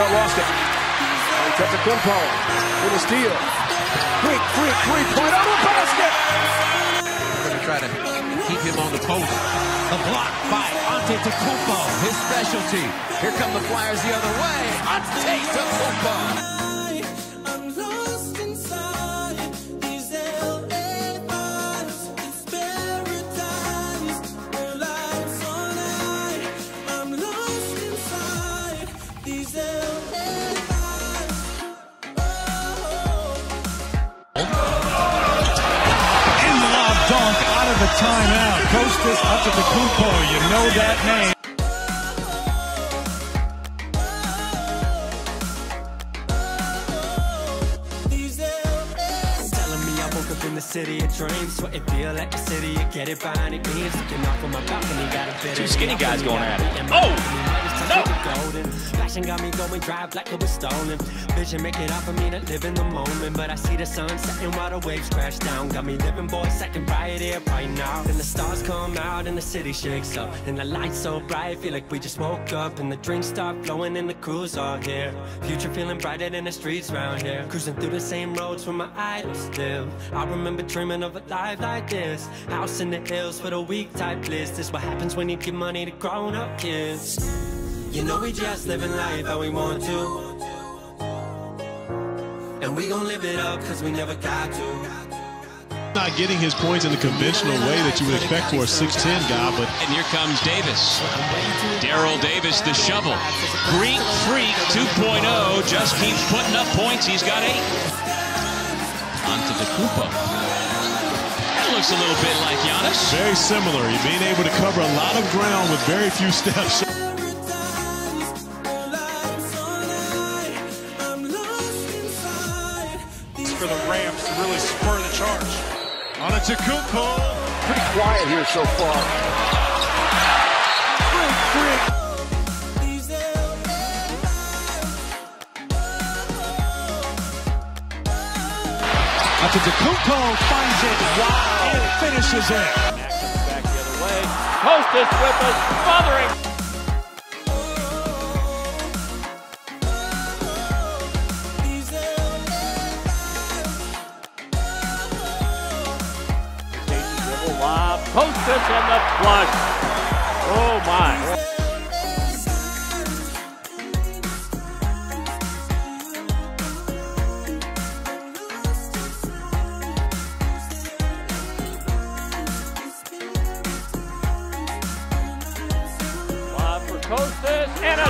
Terrell lost it. Kumpo. With a steal. Freak, freak, three-point over basket. Going to try to keep him on the post. The block by Antetokounmpo, his specialty. Here come the Flyers the other way. Antetokounmpo. I'm timeout. Kostas Antetokounmpo, you know that name. These LA Telling me I woke up in the city of dreams. Sweating feel like the city, you get it by any means. Looking off on my balcony, got a bit Two skinny guys going at it. Oh! Golden. Passion got me going drive like it was stolen. Vision make it hard for me to live in the moment, but I see the sun setting while the waves crash down. Got me living, boy, second right here, right now. And the stars come out and the city shakes up, and the lights so bright, feel like we just woke up. And the drinks start flowing and the crews are here. Future feeling brighter than the streets round here. Cruising through the same roads where my idols live. I remember dreaming of a life like this. House in the hills for the weak type bliss. This what happens when you give money to grown up kids. You know we just living life how we want to. And we gon' live it up cause we never got to. Not getting his points in the conventional way that you would expect for a 6'10 guy, but And here comes Davis. Darrell Davis, the shovel. Greek Freak 2.0 just keeps putting up points. He's got eight. Onto the Koopa. That looks a little bit like Giannis. very similar. You're being able to cover a lot of ground with very few steps. For the Rams to really spur the charge. On a Antetokounmpo. Pretty quiet here so far. Freak, freak. these LA Antetokounmpo finds it. Wow. And finishes it. Back the other way. Kostas with a smothering. Kostas and the flush. Oh my. Uh, Kostas and a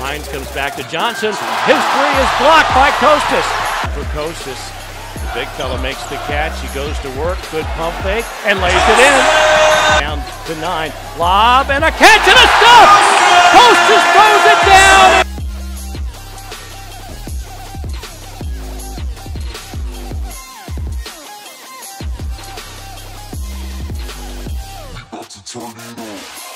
Hines comes back to Johnson. His three is blocked by Kostas. For Kostas, the big fella makes the catch. He goes to work. Good pump fake and lays it in. Down to nine. Lob and a catch and a stop. Kostas throws it down. Turn it on.